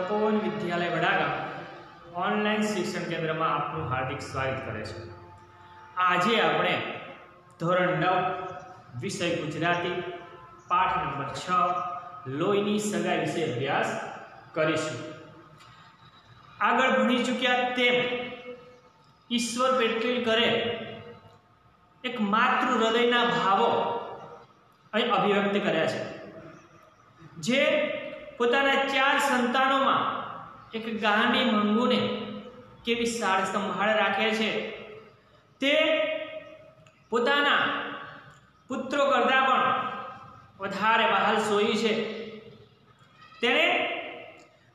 તપોવન વિદ્યાલય Vadagam online શિક્ષણ કેન્દ્રમાં આપનું હાર્દિક સ્વાગત કરે છે. આજે આપણે ધોરણ નવ, વિષય ગુજરાતી, પાઠ નંબર છ, લોહીની સગાઈ વિશે અભ્યાસ કરીશું. આગળ ભણી ચૂક્યા તેમ ઈશ્વર પેટલીકરે એક માતૃ હૃદયના ભાવો અહીં અભિવ્યક્ત કર્યા છે. જે પોતાના ચાર સંતાનોમાં એક ગાંડી મંગુને કેવી સાર સંભાળ રાખે છે. તે પોતાના પુત્રો કરતાં પણ વધારે વહાલ સોઈ છે. તેણે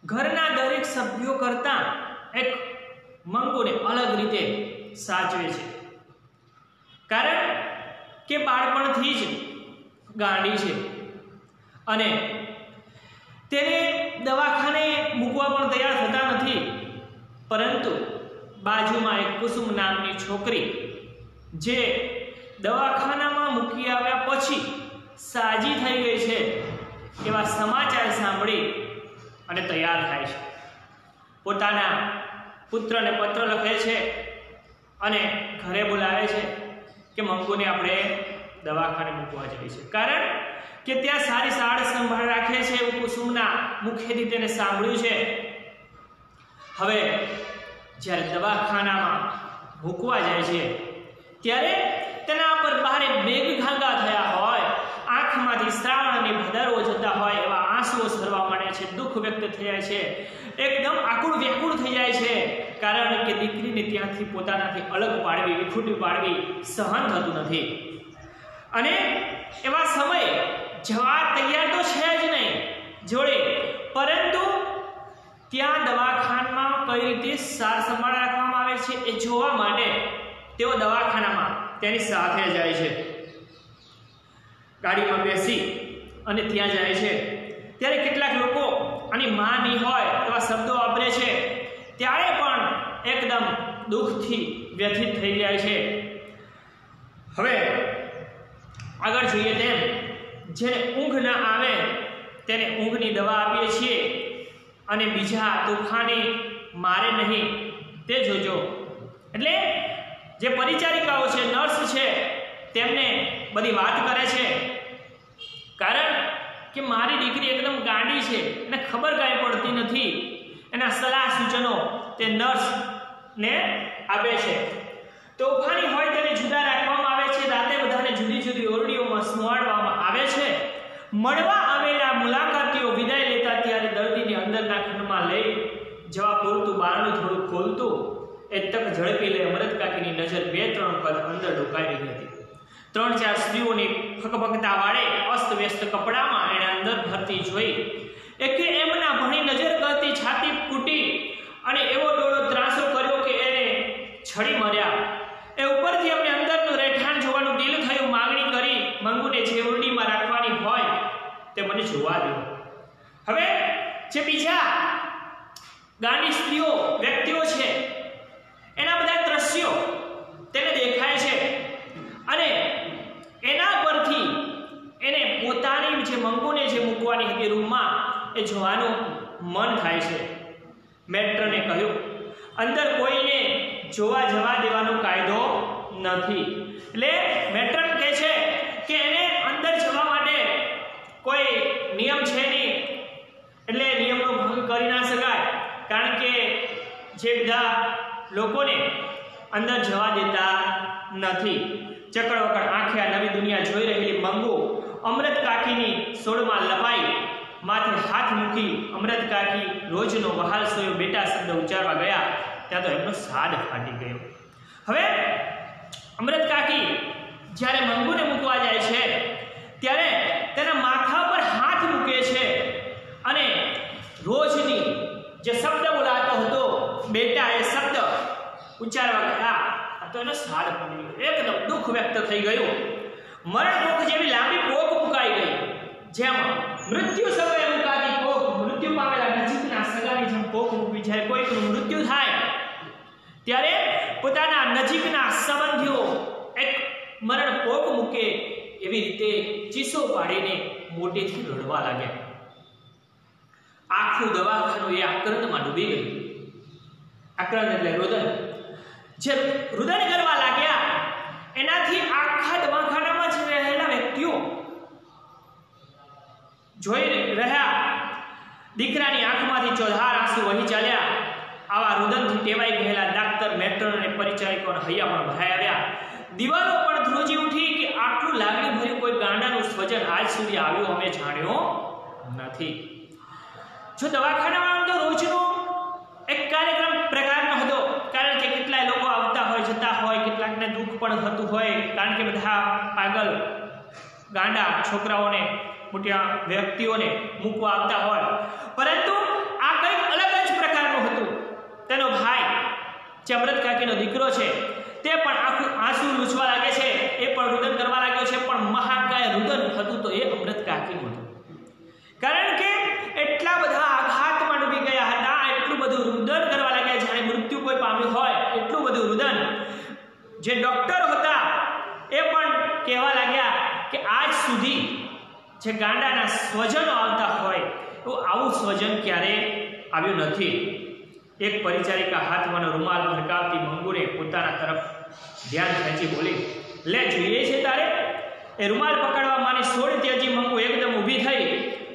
ઘરના દરેક સભ્યો કરતાં એક મંગુને અલગ રીતે સાચવે છે. કારણ કે બાળપણથી જ ગાંડી છે અને તેને દવાખાને મૂકવા પણ તૈયાર થતા નથી. પરંતુ બાજુમાં એક કુસુમ નામની છોકરી, જે દવાખાનામાં મૂકી આવ્યા પછી સાજી થઈ ગઈ છે એવા સમાચાર સાંભળી અને તૈયાર થાય છે. પોતાના પુત્રને પત્ર લખે છે અને ઘરે બોલાવે છે કે મંકુને આપણે દવાખાને મૂકવા જઈએ છે કારણ કે ત્યાં સારી સાળ સંભાળ રાખે છે એવું કુસુમના મુખેથી તેને સાંભળ્યું છે. હવે જ્યારે દવાખાનામાં મૂકવા જાય છે, ત્યારે તેના પર ભારે મેઘઘાંગા થયા હોય, આંખમાંથી શ્રાવણ અને ભદરો જતા હોય એવા આંસુઓ સરવા માંડે છે, દુઃખ વ્યક્ત થયા છે. એકદમ આકુળ વ્યાકુળ થઈ જાય છે, કારણ કે દીકરીને ત્યાંથી પોતાનાથી અલગ પાડવી, વિખૂટી પાડવી સહન થતું નથી. અને એવા સમય જવા તૈયાર તો છે જ નહીં. જોડે. પરંતુ ત્યાં દવાખાનામાં કઈ રીતે સાર સંભાળ રાખવામાં આવે છે એ જોવા માટે તેઓ દવાખાનામાં તેની સાથે જાય છે. ગાડીમાં બેસી અને ત્યાં જાય છે. ત્યારે કેટલાક લોકો આની માં નહીં હોય એવા શબ્દો વાપરે છે. ત્યારે પણ એકદમ દુઃખથી વ્યથિત થઈ જાય છે. હવે આગળ જોઈએ તેમ જેને ઊંઘ ના આવે, તેને ઊંઘની દવા આપીએ છીએ. અને બીજા તોફાની મારે નહીં, તે જોજો. એટલે જે પરિચારિકાઓ છે, નર્સ છે, તેમને બધી વાત કરે છે. કારણ કે મારી દીકરી એકદમ ગાંડી છે, એને ખબર કાંઈ પડતી નથી. એના સલાહ સૂચનો તે નર્સને આપે છે. તોફાની હોય તેને જુદા રાખવામાં આવે છે. રાતે બધાને જુદી જુદી ઓરડીઓમાં સુવાડવામાં આવે છે. મળવા આવેલા મુલાકાતીઓ વિદાય લેતા ત્યારે દર્દીને અંદરના ખંડમાં લઈ જવા પૂરતું બારણું થોડું ખોલતું. એ તક ઝડપી લઈ અમૃત કાકીની નજર બે ત્રણ પદ અંદર ડુકાઈ હતી. ત્રણ ચાર સ્ત્રીઓની ફકફકતા વાળે અસ્ત વ્યસ્ત કપડામાં એણે અંદર ભરતી જોઈ. એકે એમના ભણી નજર કરતી છાતી કૂટી અને એવો ડોળો ત્રાસો કર્યો કે એને છડી મર્યા એ ઉપરથી અમને અંદરનું રહેઠાણ જોવાનું દિલ થયું માગણી કરી મંગુને જે ઓરડીમાં રાખવાની હોય તે મને જોવા દો. હવે જે બીજા ગાંડી સ્ત્રીઓ, વ્યક્તિઓ છે, એના બધા દ્રશ્યો તેને દેખાય છે. અને એના પરથી એને પોતાની જે મંગોને જે મૂકવાની હતી રૂમમાં, એ જોવાનું મન થાય છે. મેટ્રને કહ્યું, અંદર કોઈને જોવા જવા દેવાનો કાયદો નથી. એટલે મેટ્રન કહે છે કે એને અંદર જવા માટે કોઈ નિયમ છે નહીં. એટલે નિયમનો ભંગ કરી ના શકાય. કારણ કે જે બધા લોકોને અંદર જવા દેતા નથી. ચકડવકડ આંખે આ નવી દુનિયા જોઈ રહેલી મંગુ અમૃત કાકીની સોળમાં લપાઈ, માથે હાથ મૂકી અમૃત કાકી રોજનો વહાલ સોયો બેટા શબ્દ ઉચ્ચારવા ગયા. ત્યાં તો એમનો સાદ ફાટી ગયો. હવે અમૃત કાકી જ્યારે મંગુને મૂકવા જાય છે, ત્યારે તેના માથા પર હાથ મૂકે છે અને રોજની જે શબ્દ બોલાતો હતો બેટા એ શબ્દ ઉચ્ચારવા ગયા આ તો એનો સાદ પડી ગયો એકદમ દુઃખ વ્યક્ત થઈ ગયું. મરણ રોગ જેવી લાંબી પોક મુકાઈ ગઈ. જેમ મૃત્યુ સમયે મુકાતી પોક મૃત્યુ પામેલા નજીકના સગાની જેમ પોક મૂકી જ્યારે કોઈકનું મૃત્યુ થાય. ત્યારે પોતાના નજીકના સંબંધીઓ એક મરણ પોક મૂકે એવી રીતે ચીસો પાડીને મોટેથી રડવા લાગ્યા. આખું દવાખાનું એ આક્રંદમાં ડૂબી ગયું. આક્રંદ એટલે રુદન. જે રુદન કરવા લાગ્યા, એનાથી આખા દવાખાનામાં જ રહેલા વ્યક્તિઓ જોઈ રહ્યા. દીકરાની આંખમાંથી ચોધાર આંસુ વહી ચાલ્યા. આવા રુદનથી ટેવાઈ ગયેલા ડાક્ટર, મેટ્રોન અને પરિચારિકો હૈયા પણ ભરાઈ આવ્યા. દિવાલો પણ ધ્રુજી ઉઠી કે આટલું લાગણી ભર્યું કોઈ ગાંડાનું સ્વજન આજ સુધી આવ્યું અમે જાણ્યો નથી. જો દવાખાનામાં તો રોજનો એક કાર્યક્રમ પ્રકારનો હતો કારણ કે કેટલાય લોકો આવતા હોય જતા હોય કેટલાકને દુઃખ પણ થતું હોય, કારણ કે બધા પાગલ ગાંડા છોકરાઓને મોટા વ્યક્તિઓને મૂકવા આવતા હોય. પરંતુ આ કંઈક અલગ જ પ્રકારનું હતું. તેનો ભાઈ, જે અમૃત કાકીનો દીકરો છે, તે પણ આખું આંસુ લૂછવા લાગે છે, એ પણ રુદન કરવા લાગ્યો છે, પણ મહાકાય રુદન હતું તો એ અમૃત કાકીનું હતું. કારણ કે એટલા બધા આઘાતમાં ડૂબી ગયા હતા, એટલું બધું રુદન કરવા લાગ્યા, જ્યારે મૃત્યુ કોઈ પામ્યું હોય, એટલું બધું રુદન. જે ડોક્ટર હતા એ પણ કહેવા લાગ્યા કે આજ સુધી જે ગાંડાના સ્વજનો આવતા હોય, તો આવું સ્વજન ક્યારે આવ્યું નથી? એક પરિચારિકા હાથમાંનો રૂમાલ ફરકાવતી મંગુને પોતાના તરફ ધ્યાન ખેંચી બોલી, લે, જોઈએ છે તારે? એ રૂમાલ પકડવા માની સોળ ત્યાજી મંગુ એકદમ ઊભી થઈ.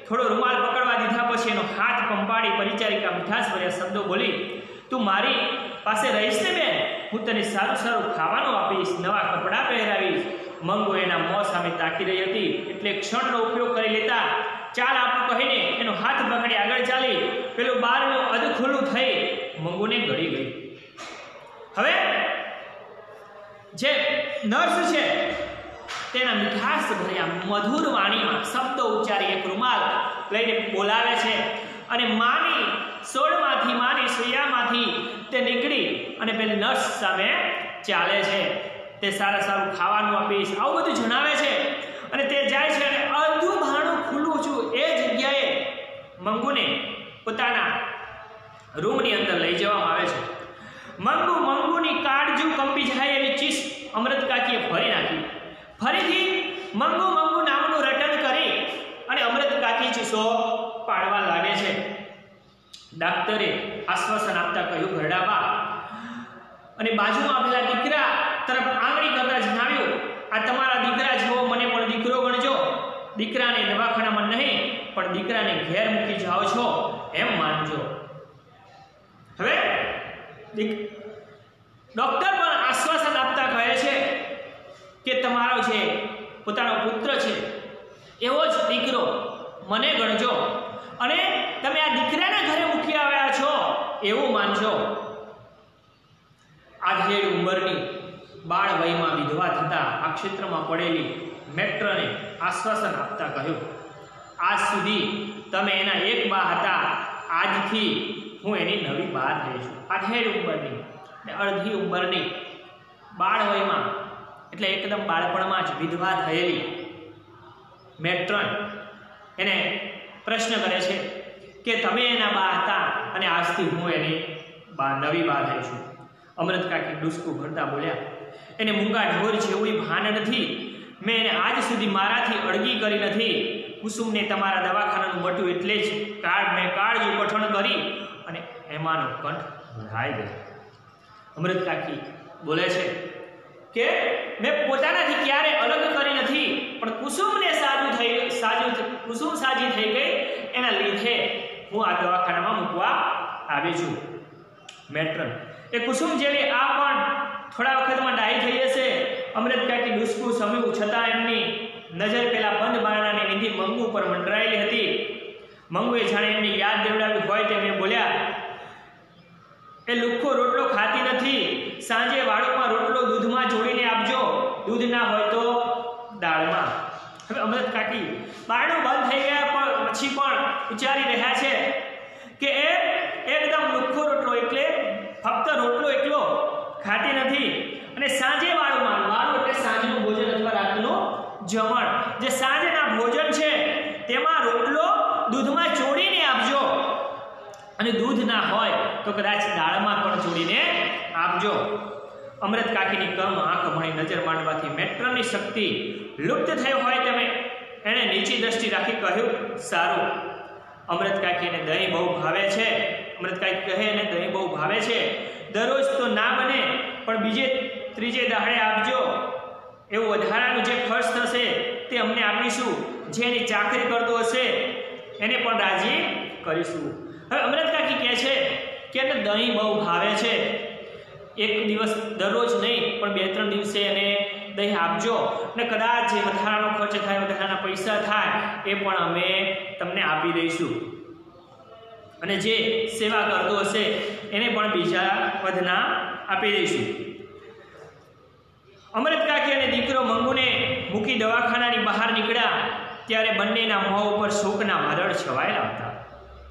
થોડો રૂમાલ પકડવા દીધા પછી એનો હાથ પંપાડી પરિચારિકા મીઠાસ ભર્યા શબ્દો બોલી, તું મારી પાસે રહીશ ને બેન? હું તને સારું સારું ખાવાનું આપીશ, નવા કપડાં પહેરાવીશ. મંગુ એના મોં સામે તાકી રહી હતી, એટલે ક્ષણનો ઉપયોગ કરી લેતા ચાલ આપણું કહીને એનો હાથ પકડી આગળ ચાલી. પેલું બારનું અધ ખુલ્લું થઈ, મંગુને ગળી ગઈ. હવે, જે નર્સ છે, તેના મીઠાસ ભર્યા મધુર વાણીમાં શબ્દો ઉચ્ચારી એક રૂમાલ લઈને બોલાવે છે અને માની સોળમાંથી માની સૈયામાંથી તે નીકળી અને પેલી નર્સ સામે ચાલે છે. તે સારા સારું ખાવાનું આપીશ. આવું બધું જણાવે છે. અને તે જાય છે અને અડધું ભાણું ખુલ્લું છું. એ જગ્યાએ મંગુને પોતાના રૂમની અંદર લઈ જવામાં આવે છે. મંગુ, મંગુની કાળજુ કંપી જાય એવી ચીસ અમૃત કાકીએ ફરી નાખી. ફરીથી મંગુ મંગુ નામનું રટન કરી અને અમૃત કાકી ચીસો પાડવા લાગે છે. ડાક્ટરે આશ્વાસન આપતા કહ્યું, ઘરડાબા. અને બાજુમાં આવેલા દીકરા તરફ આંગળી કરતા જણાવ્યું આ તમારા દીકરા જેવો મને પણ દીકરો ગણજો. દીકરાને દવાખાનામાં નહીં, પણ દીકરાને ઘેર મૂકી જાઓ છો. એમ માનજો. હવે ડોક્ટર પણ આશ્વાસન આપતા કહે છે કે તમારો જે પોતાનો પુત્ર છે, એવો જ દીકરો મને ગણજો. અને તમે આ દીકરાના ઘરે મૂકી આવ્યા છો, એવું માનજો. આધેડ ઉંમરની બાળ વયમાં વિધવા થતાં આ ક્ષેત્રમાં પડેલી મેટ્રને આશ્વાસન આપતા કહ્યું, આજ સુધી તમે એના એક બા હતા, આજથી હું એની નવી બા થઈ છું. આધેડ ઉંમરની અડધી ઉંમરની બાળ વયમાં, એટલે એકદમ બાળપણમાં જ વિધવા થયેલી મેટ્રન એને પ્રશ્ન કરે છે કે તમે એના બા હતા અને આજથી હું એની બા નવી બા થઈ છું. અમૃત કાકી ડુસકું ભરતા બોલ્યા, એને મૂંગા ઢોર જેવું ભાન નથી. મેં એને આજ સુધી મારાથી અડગી કરી નથી. કુસુમને તમારા દવાખાનાનું મટ્યું એટલે જ કાળ મેં કાળજી પઠણ કરી અને એમાંનો કંઠ ભરાઈ ગયો. અમૃત કાકી બોલે છે કે મેં પોતાનાથી ક્યારે અલગ કરી નથી. પણ કુસુમને સાજું થઈ સાજું કુસુમ સાજી થઈ ગઈ. એના લીધે હું આ દવાખાનામાં મૂકવા આવી છું. મેટ્રન. એ કુસુમ જેવી આ પણ થોડા વખતમાં ડાહી થઈ જશે. અમૃત કાકી ડુસકું સમ્યું છતાં એમની નજર પેલા બંધ બારણાની વિધિ મંગુ પર મંડરાયેલી હતી. મંગુએ જાણે એમની યાદ દેવડાવી હોય તેમ એ બોલ્યા, એ લુખ્ખો રોટલો ખાતી નથી. સાંજે વાળોમાં રોટલો દૂધમાં જોડીને આપજો. દૂધ ના હોય તો દાળમાં. હવે અમૃત કાકી બારણું બંધ થઈ ગયા પણ પછી પણ વિચારી રહ્યા છે કે એ એકદમ લુખ્ખો રોટલો એટલે ફક્ત રોટલો એકલો ખાતી નથી. અને સાંજે વાળું એટલે સાંજનું ભોજન અથવા રાતનું જમણ. જે સાંજના ભોજન છે, તેમાં રોટલો દૂધમાં ચોડીને આપજો. અને દૂધ ના હોય તો કદાચ દાળમાં પણ ચોળીને આપજો. અમૃત કાકીની કમ આંખ ભણી નજર માંડવાથી મેટ્રની શક્તિ લુપ્ત થયો હોય તમે. એણે નીચી દ્રષ્ટિ રાખી કહ્યું, સારું. અમૃત કાકીને દહીં બહુ ભાવે છે. અમૃત કાકી કહે એને દહીં બહુ ભાવે છે. દરરોજ તો ના બને, પણ બીજે, ત્રીજે દાડે આપજો. એવું વધારાનું જે ખર્ચ થશે તે અમને આપીશું, જે એની ચાકરી કરતો હશે, એને પણ રાજી કરીશું. હવે અમૃત કાકી કહે છે કે એને દહીં બહુ ભાવે છે. એક દિવસ દરરોજ નહીં, પણ બે, ત્રણ દિવસે એને દહીં આપજો. અને કદાચ જે વધારાનો ખર્ચ થાય, વધારાના પૈસા થાય, એ પણ અમે તમને આપી દઈશું. અને જે સેવા કરતો હશે, એને પણ બીજા વધના આપી દઈશું. અમૃત કાકી અને દીકરો મંગુને મૂકી દવાખાનાની બહાર નીકળ્યા, ત્યારે બંનેના મોં ઉપર શોકના વાદળ છવાયેલા હતા.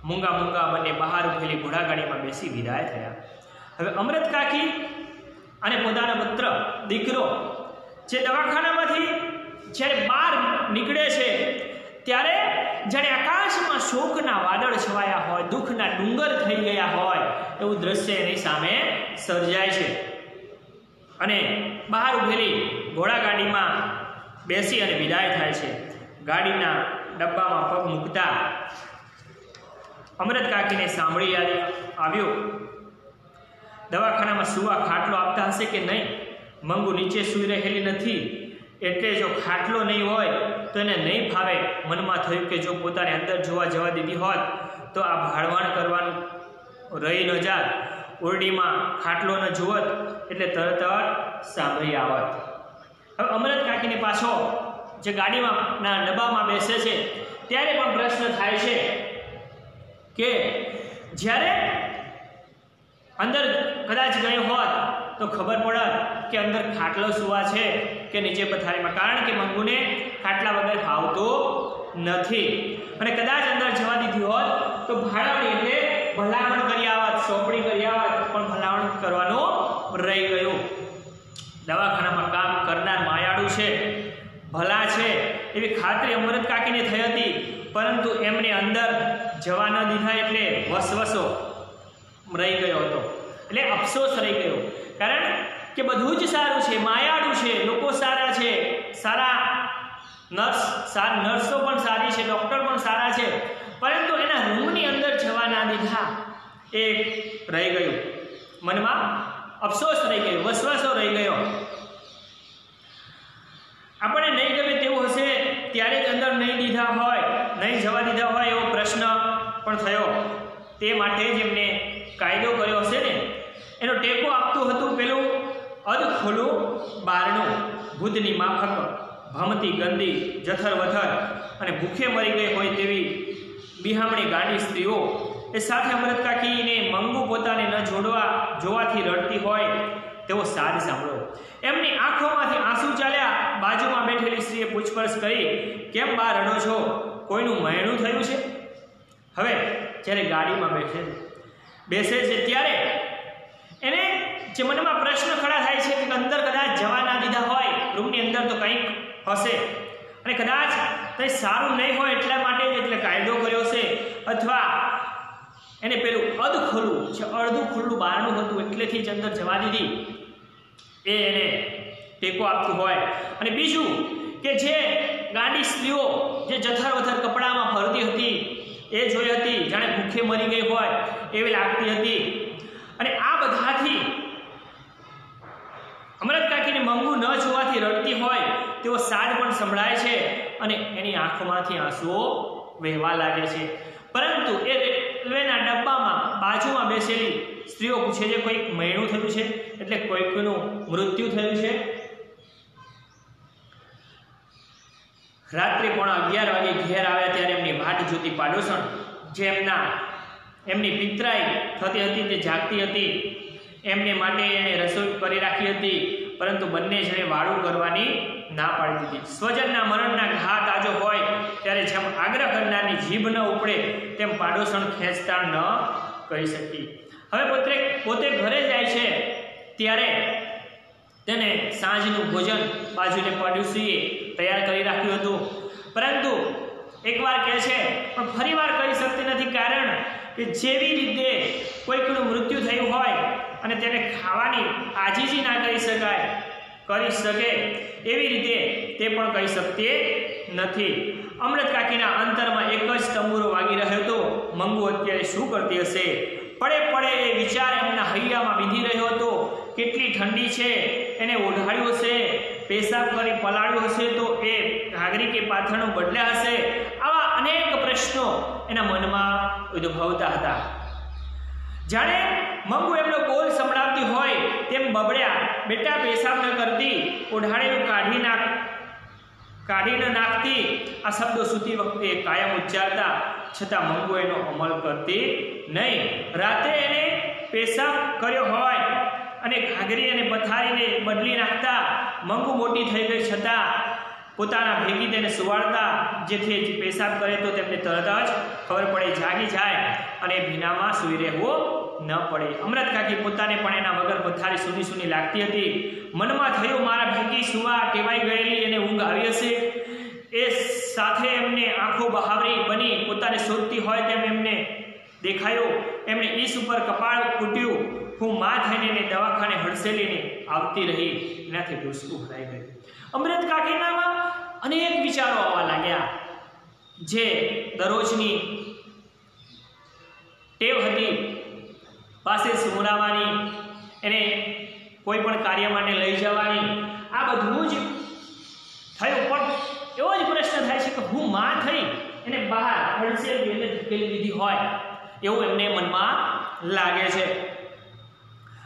મૂંગા મૂંગા બંને બહાર ઉભેલી ઘોડાગાડીમાં બેસી વિદાય થયા. હવે અમૃત કાકી અને પોતાના પુત્ર, દીકરો જે દવાખાનામાંથી જ્યારે બહાર નીકળે છે, ત્યારે જ્યારે આકાશમાં શોકના વાદળ છવાયા હોય, દુઃખના ડુંગર થઈ ગયા હોય, એવું દ્રશ્ય એની સામે સર્જાય છે. અને બહાર ઉભેલી ઘોડાગાડીમાં બેસી અને વિદાય થાય છે. ગાડીના ડબ્બામાં પગ મૂકતા અમૃત કાકીને સાંભળી આવ્યો. દવાખાનામાં સુવા ખાટલો આપતા હશે કે નહીં? મંગુ નીચે સૂઈ રહેલી નથી. એટલે જો ખાટલો નહીં હોય, તો એને નહીં ફાવે. મનમાં થયું કે જો પોતાને અંદર જોવા જવા દીધી હોત, તો આ ભાળવાણ કરવાનું રહી ન જાત. ઓરડીમાં ખાટલો ન જુઓત એટલે તરત જ સાંભળી આવત. હવે અમરત કાકીને પાછો, જે ગાડીમાં ના ડબ્બામાં બેસે છે, ત્યારે પણ પ્રશ્ન થાય છે કે જ્યારે અંદર કદાચ ગયો હોત તો ખબર પડત કે અંદર ખાટલો સુવા છે કે નીચે પથારીમાં. કારણ કે મંગુને ખાટલા વગર ફાવતો નથી. અને કદાચ અંદર જવા દીધી હોત તો ભાડાની એટલે ભલામણ કરી આવત, સોંપણી કરી આવત, પણ ભલામણ કરવાનું રહી ગયું. દવાખાનામાં કામ કરનાર માયાળું છે, ભલા છે, એવી ખાતરી અમૃત કાકીને થઈ હતી, પરંતુ એમને અંદર જવા ન દીધા એટલે વસવસો રહી ગયો હતો. એટલે અફસોસ રહી ગયો. કારણ કે બધું જ સારું છે, માયાળું છે, લોકો સારા છે, સારા નર્સ સારા નર્સો પણ સારી છે, ડૉક્ટર પણ સારા છે, પરંતુ એના રૂમની અંદર જવા ના દીધા એ રહી ગયું. મનમાં અફસોસ રહી ગયો, વસવાસો રહી ગયો. આપણે નહીં ગમે તેવું હશે, ત્યારે જ અંદર નહીં દીધા હોય, નહીં જવા દીધા હોય એવો પ્રશ્ન પણ થયો. તે માટે જ એમને કાયદો કર્યો હશે ને. એનો ટેકો આપતું હતું પેલું અધખોલું બારણું ભૂતની માફક, ભમતી ગંદી જથર વથર અને ભૂખે મરી ગઈ હોય તેવી બિહામણી ગાંડી સ્ત્રીઓ એ સાથે અમૃત કાકીને મંગુ પોતાને ન જોડવા જોવાથી રડતી હોય તેવો સાદ સાંભળો એમની આંખોમાંથી આંસુ ચાલ્યા બાજુમાં બેઠેલી સ્ત્રીએ પૂછપરછ કરી, કેમ બા રડો છો? કોઈનું મહેણું થયું છે? હવે જ્યારે ગાડીમાં બેસે બેસે છે ત્યારે એને જે મનમાં પ્રશ્ન ખડા થાય છે કે અંદર કદાચ જવા ના દીધા હોય, રૂમની અંદર તો કંઈક હશે. અને કદાચ કંઈ સારું નહીં હોય એટલા માટે એટલે કાયદો કર્યો છે. અથવા એને પેલું અધ ખુલ્લું છે અડધું ખુલ્લું બારણું હતું એટલેથી જ અંદર જવા દીધી. એ એને ટેકો આપતું હોય. અને બીજું કે જે ગાંડી સ્ત્રીઓ, જે જથર વથર કપડામાં ફરતી હતી, એ જોઈ હતી, જાણે ભૂખે મરી ગઈ હોય, એવી લાગતી હતી. અને આ બધાથી અમરત કાકીને મંગુ ન જોવાથી રડતી હોય તેવો સાદ પણ સંભળાય છે અને એની આંખોમાંથી આંસુઓ વહેવા લાગે છે. પરંતુ એ રેલવેના ડબ્બામાં બાજુમાં બેસેલી સ્ત્રીઓ પૂછે છે કોઈક મૈણું થયું છે? એટલે કોઈકનું મૃત્યુ થયું છે. રાત્રે પોણા અગિયાર વાગે ઘેર આવ્યા ત્યારે એમની વાટ જોતી પાડોશણ જે એમના પિતરાઈ થતી હતી, તે જાગતી હતી. એમને માટે એણે રસોઈ કરી રાખી હતી, પરંતુ બંને જણે વાળું કરવાની ના પાડી દીધી. સ્વજનના મરણના ઘા તાજો હોય, ત્યારે જેમ આગ્રહ કરનારની જીભ ન ઉપડે, તેમ પાડોશણ ખેંચતાણ ન કરી શકી. હવે પોતે પોતે ઘરે જાય છે, ત્યારે તેને સાંજનું ભોજન બાજુને પડોશીએ તૈયાર કરી રાખ્યું હતું. પરંતુ એકવાર કહે છે, પણ ફરીવાર કરી શકતી નથી, કારણ કે જેવી રીતે કોઈકનું મૃત્યુ થયું હોય અને તેને ખાવાની આજીજી ના કરી શકાય, કરી શકે એવી રીતે તે પણ કહી શકતી નથી. અમૃત કાકીના અંતરમાં એક જ તંબુરો વાગી રહ્યો હતો. મંગુ અત્યારે શું કરતી હશે? પડે પડે એ વિચાર એમના હૈયામાં વિધી રહ્યો હતો. કેટલી ઠંડી છે, એને ઓઢાડ્યું હશે, પેશાબ કરી પલાળ્યું હશે તો એ ઘાઘરી કે પાથરણું બદલ્યા હશે. આવા અનેક પ્રશ્નો એના મનમાં ઉદ્ભવતા હતા. જાણે મંગુ એમનો બોલ સંભળાવતી હોય તેમ બબડ્યા. બેટા, પેશાબ ન કરતી. ઓઢાડેલું કાઢી નાખ, કાઢી ન નાખતી. આ શબ્દો સૂતી વખતે કાયમ ઉચ્ચારતા. છતાં મંગુ એનો અમલ કરતી નહીં. રાતે એને પેશાબ કર્યો હોય અને ઘાઘરી અને પથારીને બદલી નાખતા. મંગુ મોટી થઈ ગઈ છતાં પોતાના ભેગી તેને સુવાડતા જેથી જે પેશાબ કરે તો તેમને તરત જ ખબર પડે, જાગી જાય અને ભીનામાં સૂઈ રહેવું ન પડે. અમૃત કાકી પોતાને પણ એના વગર પથારી સૂની સૂની લાગતી હતી. મનમાં થયું, મારા ભેગી સુવા ટેવાઈ ગયેલી એને ઊંઘ આવી હશે. એ સાથે એમને આંખો બહાવરી બની પોતાને શોધતી હોય તેમ એમને દેખાયો. એમણે ઈસ ઉપર કપાળ કૂટ્યું. હું માં થઈને એને દવાખાને હડસેલીને આવતી રહી. એનાથી ભૂસકું ભરાઈ ગયું. અમૃત કાકીનામાં અનેક વિચારો આવવા લાગ્યા. જે દરરોજની ટેવ હતી, પાસે સુમરાવાની, એને કોઈ પણ કાર્ય માટે લઈ જવાની, આ બધું જ થયું. પણ એવો જ પ્રશ્ન થાય છે કે હું માં થઈ, એને બહાર હડસેલી એટલે ધકેલી દીધી હોય, એવું એમને મનમાં લાગે છે.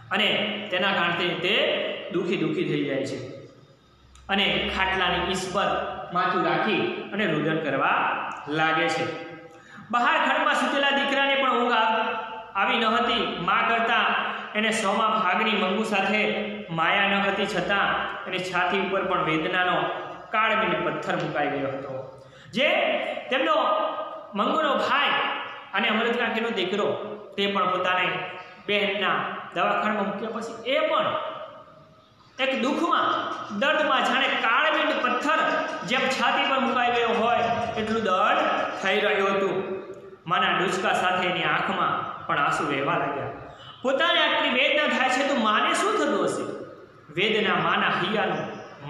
અને તેના કારણે તે દુઃખી દુઃખી થઈ જાય છે. અને ખાટલાની ઈસ માથું રાખી અને રુદન કરવા લાગે છે. બહાર ઘરમાં સૂતેલા દીકરાને પણ ઊંઘ આવ- ન હતી. મા કરતા એને સોમા ભાગની મંગુ સાથે માયા ન હતી છતાં એની છાતી ઉપર પણ વેદનાનો કાળમીને પથ્થર મુકાઈ ગયો હતો. જે તેમનો મંગુનો ભાઈ અને અમૃત કાકીનો દીકરો તે પણ પોતાને બહેનના દવાખાનામાં મૂક્યા. પછી એ પણ એક દુઃખમાં, દર્દમાં જાણે કાળમીંડ પથ્થર જેમ છાતી પર મુકાઈ ગયો હોય એટલું દર્દ થઈ રહ્યું હતું. માના ડુચકા સાથે એની આંખમાં પણ આંસુ વહેવા લાગ્યા. પોતાને આટલી વેદના થાય છે તો માને શું થતું હશે? વેદના માના હૈયાનું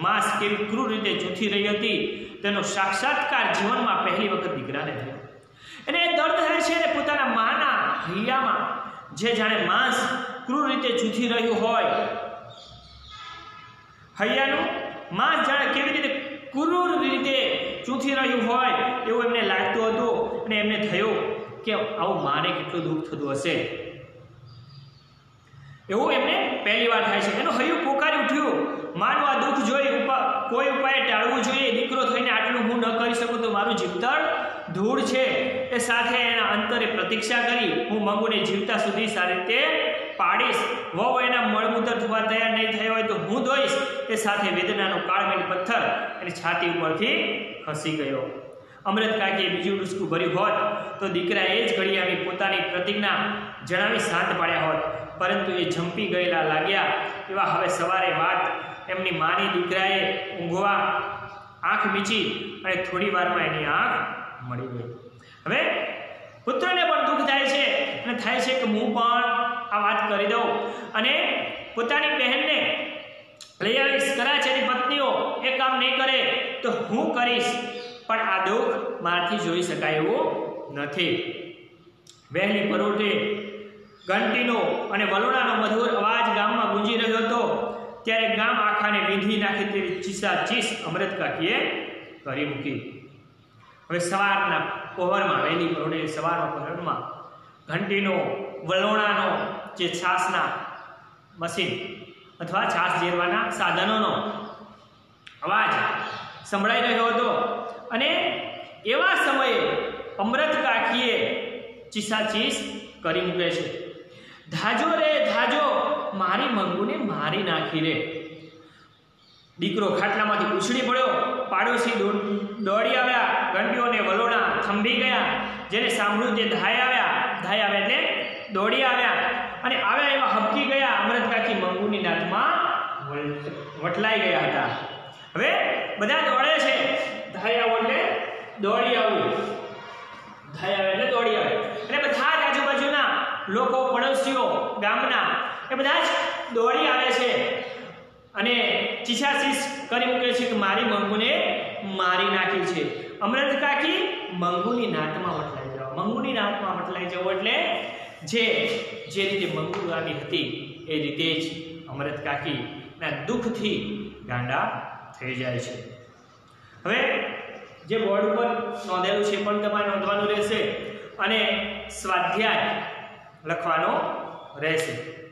માંસ કેવી ક્રૂર રીતે જૂથી રહી હતી, તેનો સાક્ષાત્કાર જીવનમાં પહેલી વખત દીકરાને થયો. અને એ દર્દ થાય છે અને પોતાના માના હૈયામાં, જે જાણે માંસ ક્રૂર રીતે જૂથી રહ્યું હોય હૈયાનું માંસ જાણે કેવી રીતે ક્રૂર રીતે ચૂંથી રહ્યું હોય એવું એમને લાગતું હતું અને એમને થયું કે આવું મારે કેટલું દુઃખ થતું હશે. એવું એમને પહેલી વાર થાય છે. એનું હૈયું પોકારી ઉઠ્યું. માનું આ દુઃખ જોઈ કોઈ ઉપાય ટાળવું જોઈએ. દીકરો થઈને આટલું હું ન કરી શકું તો મારું જીવતર ધૂળ છે. એ સાથે એના અંતરે પ્રતીક્ષા કરી હું મગુને જીવતા સુધી સારી રીતે પાડીશ. વહુ એના મળમૂતર ધોવા તૈયાર નહીં થયા હોય તો હું ધોઈશ. એ સાથે વેદનાનો કાળમેલ પથ્થર એની છાતી ઉપરથી ખસી ગયો. અમૃત કાકીએ બીજું ડુસકું ભર્યું હોત તો દીકરા એ જ ઘડી પોતાની પ્રતિજ્ઞા જણાવી શાંત પાડ્યા હોત. પરંતુ એ ઝંપી ગયેલા લાગ્યા. એવા હવે સવારે વાત એમની માની દીકરાએ ઊંઘવા આંખ મીચી અને થોડી વારમાં એની આંખ મળી ગઈ. હવે પુત્રને પણ દુઃખ થાય છે અને થાય છે કે હું પણ આ વાત કરી દઉં. અને પોતાની બહેનને લઈ આવીશ. કદાચ એની પત્નીઓ એ કામ નહીં કરે તો હું કરીશ. પણ આ દુઃખ મારાથી જોઈ શકાય એવું નથી. વહેલી પરોઢે ઘંટીનો અને વલોણાનો મધુર અવાજ ગામમાં ગુંજી રહ્યો હતો. ત્યારે ગામ આખાને વીંધી નાખે તેવી ચીસા ચીસ અમૃત કાકીએ કરી મૂકી. હવે સવારના પહોરમાં વહેલી પરોઢે સવારના પહોરમાં ઘંટીનો, વલોણાનો જે છાસના મશીન અથવા છાસ ઝેરવાના સાધનોનો અવાજ સંભળાઈ રહ્યો હતો. અને એવા સમયે અમૃત કાકીએ ચીસાચીસ કરી મૂકે છે. ધાજો રે, ધાજો, મારી મંગુને મારી નાખી રે. દીકરો ખાટલામાંથી ઉછળી પડ્યો. પાડોશી દોડી આવ્યા. ઘંટીઓને વલોણા થંભી ગયા. જેને સાંભળ્યું તે ધાય આવ્યા. ધાય આવ્યા એટલે દોડી આવ્યા. અને આવ્યા એવા હબકી ગયા અમૃત કાકી મંગુની નાથમાં વટલાઈ ગયા હતા. હવે બધા દોડે છે. ધાઈ આવો એટલે દોડી આવવું ધાય આવે એટલે દોડી આવે. એટલે બધા જ આજુબાજુના લોકો, પડોશીઓ, ગામના, એ બધા જ દોડી આવે છે. અને ચીસાચીસ કરી મૂકે છે કે મારી મંગુને મારી નાખી છે. અમૃત કાકી મંગુની નાતમાં વટલાઈ જાઓ. મંગુની નાતમાં વટલાઈ જવું એટલે જે જે રીતે મંગુ હતી, એ રીતે જ અમૃત કાકી ના દુઃખથી ગાંડા થઈ જાય છે. હવે, જે બોર્ડ ઉપર નોંધેલું છે પણ તમારે નોંધવાનું રહેશે અને સ્વાધ્યાય લખવાનો રહેશે.